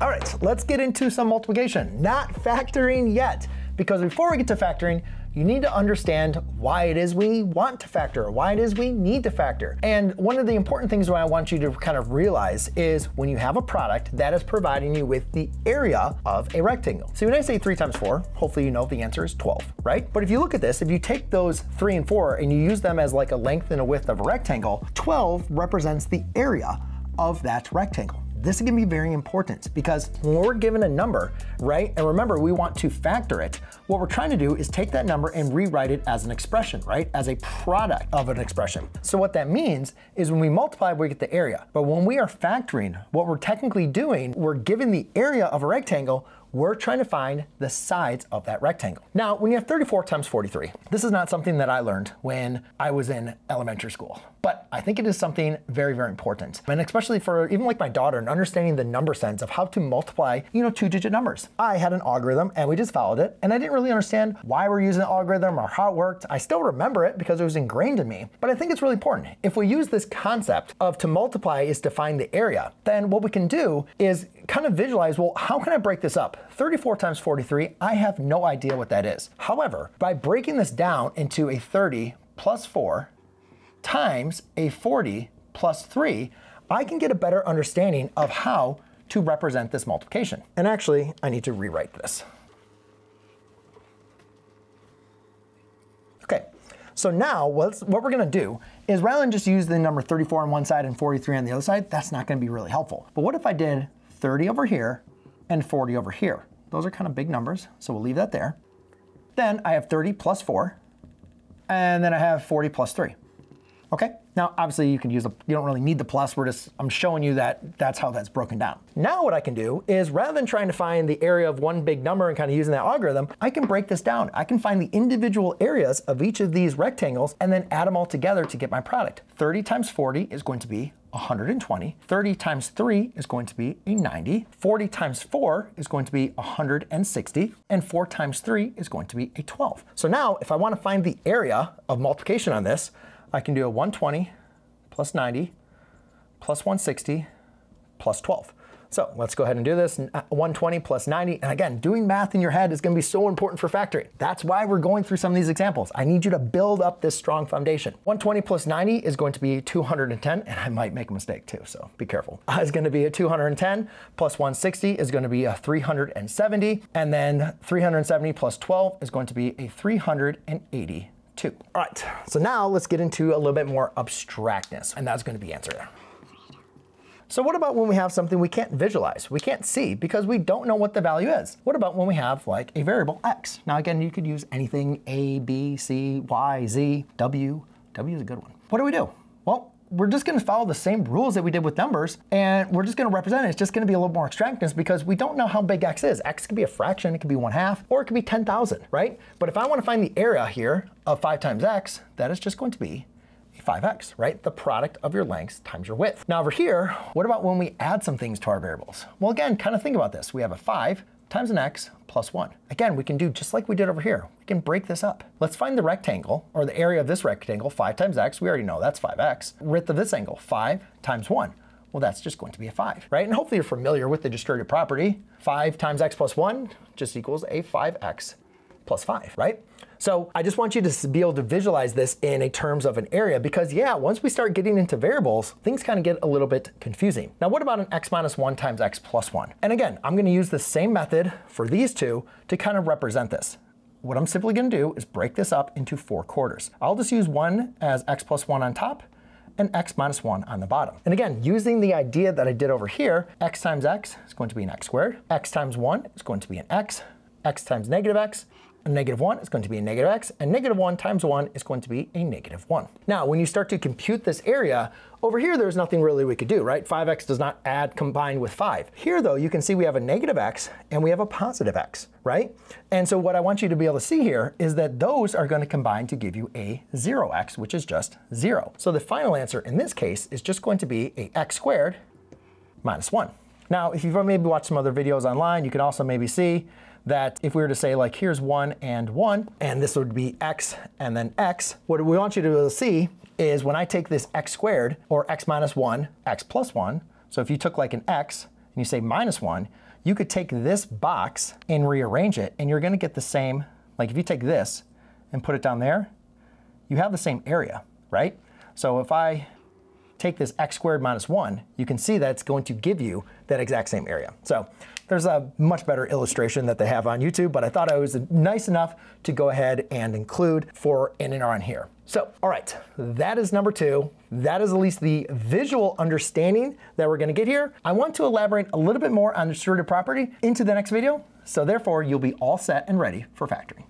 All right, so let's get into some multiplication. Not factoring yet, because before we get to factoring, you need to understand why it is we want to factor, why it is we need to factor. And one of the important things that I want you to kind of realize is when you have a product that is providing you with the area of a rectangle. So when I say three times four, hopefully you know the answer is 12, right? But if you look at this, if you take those three and four and you use them as like a length and a width of a rectangle, 12 represents the area of that rectangle. This is gonna be very important because when we're given a number, right? And remember, we want to factor it. What we're trying to do is take that number and rewrite it as an expression, right? As a product of an expression. So what that means is when we multiply, we get the area. But when we are factoring, what we're technically doing, we're given the area of a rectangle, we're trying to find the sides of that rectangle. Now, when you have 34 times 43, this is not something that I learned when I was in elementary school, but I think it is something very, very important. And especially for even like my daughter and understanding the number sense of how to multiply, you know, two digit numbers. I had an algorithm and we just followed it. And I didn't really understand why we're using the algorithm or how it worked. I still remember it because it was ingrained in me, but I think it's really important. If we use this concept of to multiply is to find the area, then what we can do is kind of visualize, well, how can I break this up? 34 times 43, I have no idea what that is. However, by breaking this down into a 30 plus 4 times a 40 plus 3, I can get a better understanding of how to represent this multiplication. And actually, I need to rewrite this. Okay, so now what we're gonna do is rather than just use the number 34 on one side and 43 on the other side, that's not gonna be really helpful. But what if I did 30 over here and 40 over here. Those are kind of big numbers, so we'll leave that there. Then I have 30 plus 4, and then I have 40 plus 3. Okay, now obviously you can use, a, you don't really need the plus, we're just, I'm showing you that that's how that's broken down. Now what I can do is rather than trying to find the area of one big number and kind of using that algorithm, I can break this down. I can find the individual areas of each of these rectangles and then add them all together to get my product. 30 times 40 is going to be 120. 30 times 3 is going to be a 90. 40 times 4 is going to be 160. And 4 times 3 is going to be a 12. So now if I want to find the area of multiplication on this, I can do a 120 plus 90 plus 160 plus 12. So let's go ahead and do this. Uh, 120 plus 90. And again, doing math in your head is going to be so important for factoring. That's why we're going through some of these examples. I need you to build up this strong foundation. 120 plus 90 is going to be 210. And I might make a mistake too, so be careful. Uh, is going to be a 210 plus 160 is going to be a 370. And then 370 plus 12 is going to be a 380 two. All right, so now let's get into a little bit more abstractness, and that's gonna be answer. So what about when we have something we can't visualize, we can't see because we don't know what the value is? What about when we have like a variable x? Now again, you could use anything a, b, c, y, z, w. W is a good one. What do we do? Well, we're just to follow the same rules that we did with numbers, and we're just going to represent it. It's just going to be a little more abstractness because we don't know how big x is. x could be a fraction, it could be one half, or it could be 10,000, right? But if I want to find the area here of 5 times x, that is just going to be 5x, right? The product of your lengths times your width. Now over here, what about when we add some things to our variables? Well, again, kind of think about this. We have a 5 times an x plus 1. Again, we can do just like we did over here. We can break this up. Let's find the rectangle, or the area of this rectangle, 5 times x. We already know that's 5x. Width of this angle, 5 times 1. Well, that's just going to be a 5, right? And hopefully you're familiar with the distributive property. 5 times x plus 1 just equals a 5x plus 5, right? So I just want you to be able to visualize this in a terms of an area because yeah, once we start getting into variables, things kind of get a little bit confusing. Now what about an x minus 1 times x plus 1? And again, I'm going to use the same method for these two to kind of represent this. What I'm simply going to do is break this up into four quarters. I'll just use one as x plus 1 on top and x minus 1 on the bottom. And again, using the idea that I did over here, x times x is going to be an x squared, x times 1 is going to be an x, x times negative x, negative 1 is going to be a negative x, and negative 1 times 1 is going to be a negative 1. Now, when you start to compute this area, over here there's nothing really we could do, right? 5x does not add combined with 5. Here, though, you can see we have a negative x and we have a positive x, right? And so what I want you to be able to see here is that those are going to combine to give you a 0x, which is just 0. So the final answer in this case is just going to be a x squared minus 1. Now, if you've maybe watched some other videos online, you can also maybe see that if we were to say like here's 1 and 1, and this would be x and then x, what we want you to see is when I take this x squared, or x minus 1, x plus 1, so if you took like an x, and you say minus 1, you could take this box and rearrange it, and you're going to get the same, like if you take this and put it down there, you have the same area, right? So if I take this x squared minus 1, you can see that it's going to give you that exact same area. So there's a much better illustration that they have on YouTube, but I thought it was nice enough to go ahead and include for in and around here. So, all right, that is number two. That is at least the visual understanding that we're gonna get here. I want to elaborate a little bit more on the distributed property into the next video, so therefore you'll be all set and ready for factoring.